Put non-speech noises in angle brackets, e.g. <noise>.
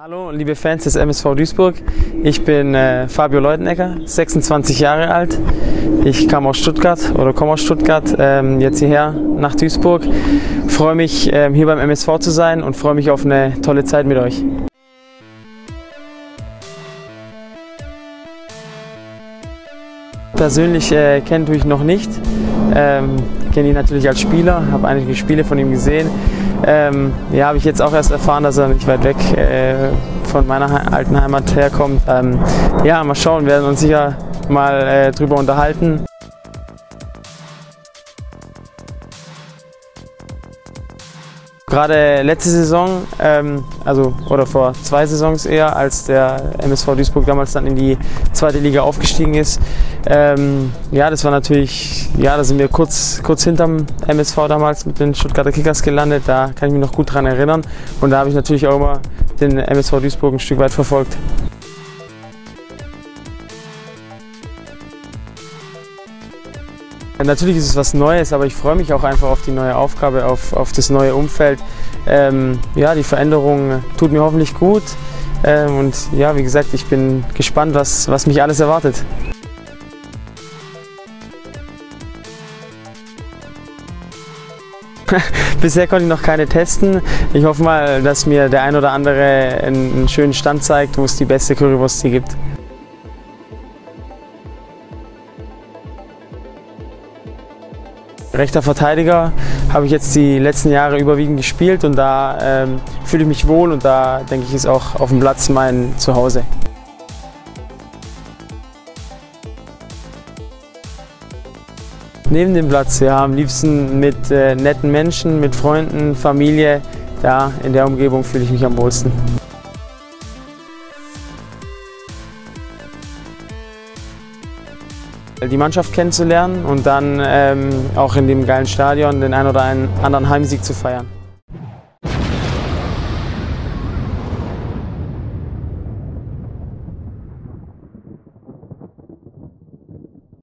Hallo liebe Fans des MSV Duisburg, ich bin äh, Fabio Leutenecker, 26 Jahre alt. Ich kam aus Stuttgart oder komme aus Stuttgart, ähm, jetzt hierher nach Duisburg. Freue mich ähm, hier beim MSV zu sein und freue mich auf eine tolle Zeit mit euch. Persönlich äh, kenne ich noch nicht. Ähm, kenne ihn natürlich als Spieler, habe einige Spiele von ihm gesehen. Ähm, ja, habe ich jetzt auch erst erfahren, dass er nicht weit weg äh, von meiner alten Heimat herkommt. Ähm, ja, mal schauen, wir werden uns sicher mal äh, drüber unterhalten. Gerade letzte Saison, ähm, also oder vor zwei Saisons eher, als der MSV Duisburg damals dann in die zweite Liga aufgestiegen ist. Ähm, ja, das war natürlich, ja, da sind wir kurz, kurz hinterm MSV damals mit den Stuttgarter Kickers gelandet. Da kann ich mich noch gut dran erinnern. Und da habe ich natürlich auch immer den MSV Duisburg ein Stück weit verfolgt. Natürlich ist es was Neues, aber ich freue mich auch einfach auf die neue Aufgabe, auf, auf das neue Umfeld. Ähm, ja, die Veränderung tut mir hoffentlich gut. Ähm, und ja, wie gesagt, ich bin gespannt, was, was mich alles erwartet. <laughs> Bisher konnte ich noch keine testen. Ich hoffe mal, dass mir der ein oder andere einen, einen schönen Stand zeigt, wo es die beste Currywurst hier gibt. Rechter Verteidiger habe ich jetzt die letzten Jahre überwiegend gespielt und da ähm, fühle ich mich wohl und da denke ich ist auch auf dem Platz mein Zuhause. Neben dem Platz, ja, am liebsten mit äh, netten Menschen, mit Freunden, Familie. Da in der Umgebung fühle ich mich am wohlsten. Die Mannschaft kennenzulernen und dann ähm, auch in dem geilen Stadion den ein oder anderen Heimsieg zu feiern.